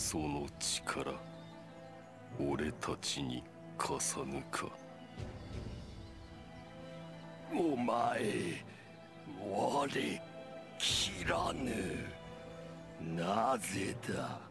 その力俺たちに重ぬか。お前我切らぬ。なぜだ？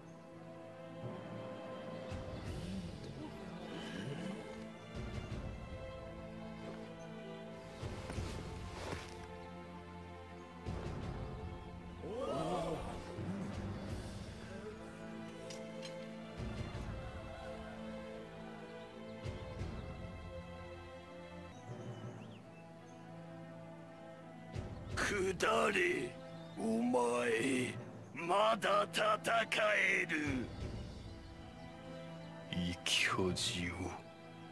下れお前まだ戦える。生き恥を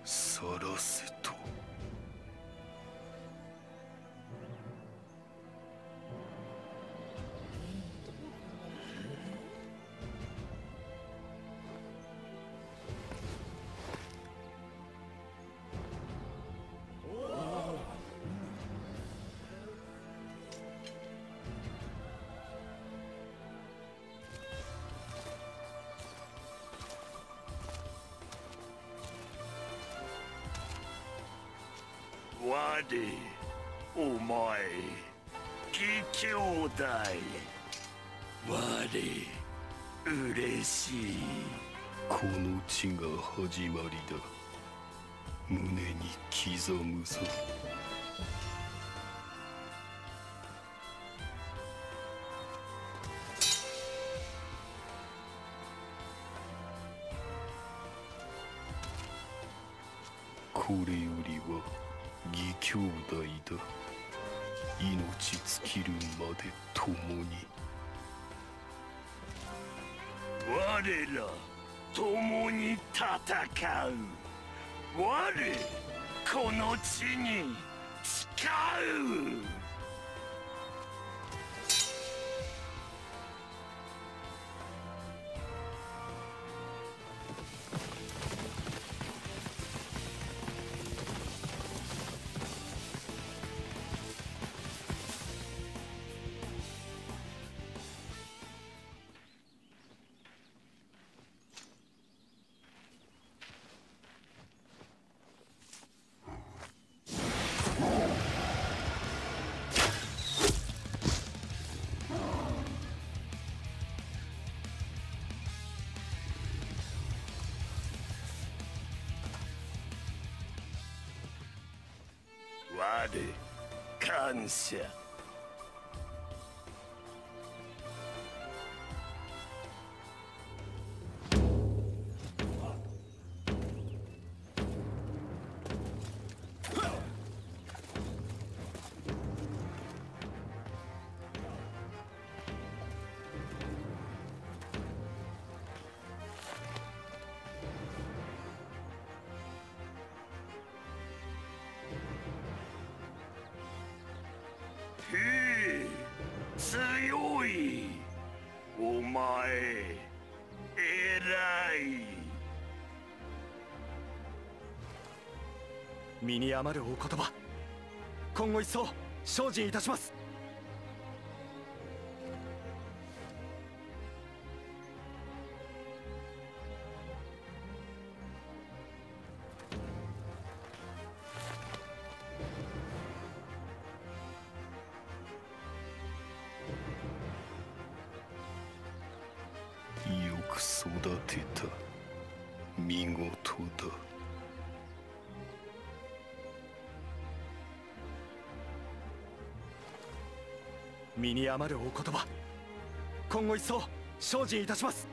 さらせと。我お前義兄弟我嬉しいこの地が始まりだ。胸に刻むぞ。これよりは義兄弟だ。命尽きるまで共に。我ら共に戦う。我この地に誓う。で感謝。強い。お前偉い。身に余るお言葉。今後一層精進いたします。育てた。見事だ。身に余るお言葉。今後一層精進いたします。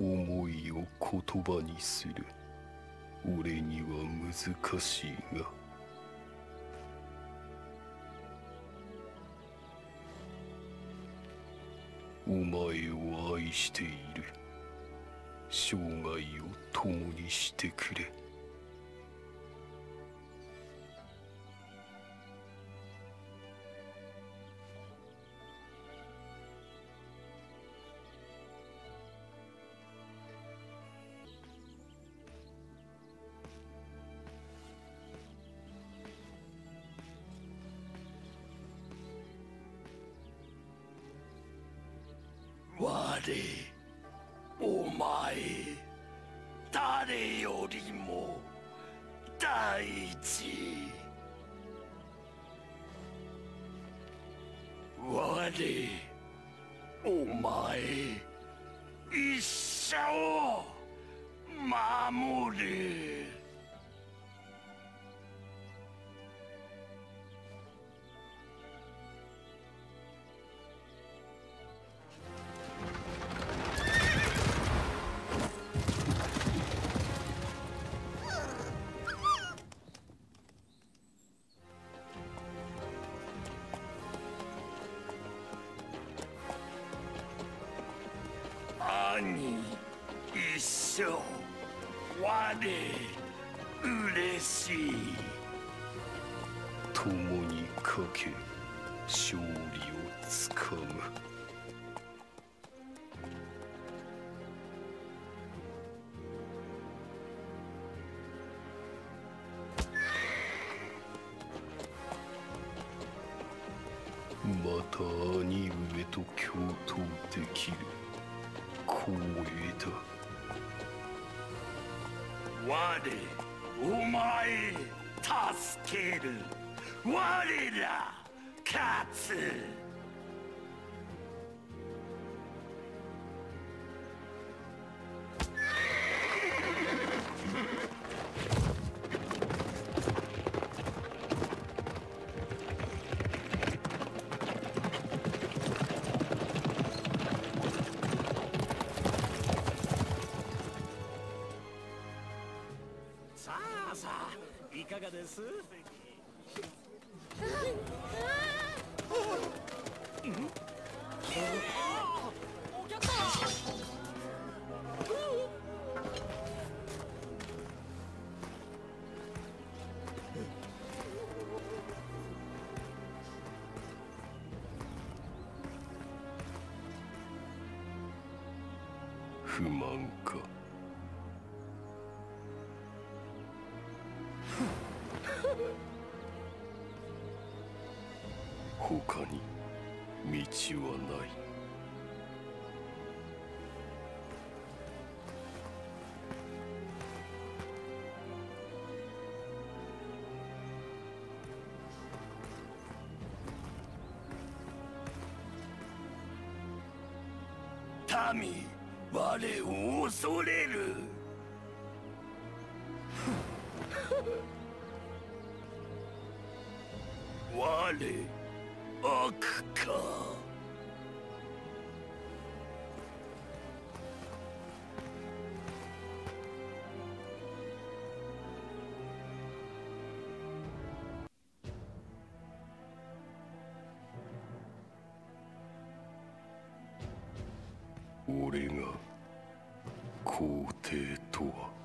思いを言葉にする。俺には難しいが。お前を愛している。生涯を共にしてくれ。お前誰よりも大事。我お前一生守る。兄一生我嬉しい共にかけ勝利をつかむ。また兄上と共闘できる。光栄だ我お前助です？不満他に道はない。民我を恐れる。我悪か。俺が皇帝とは。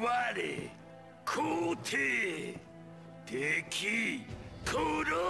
我皇帝敵殺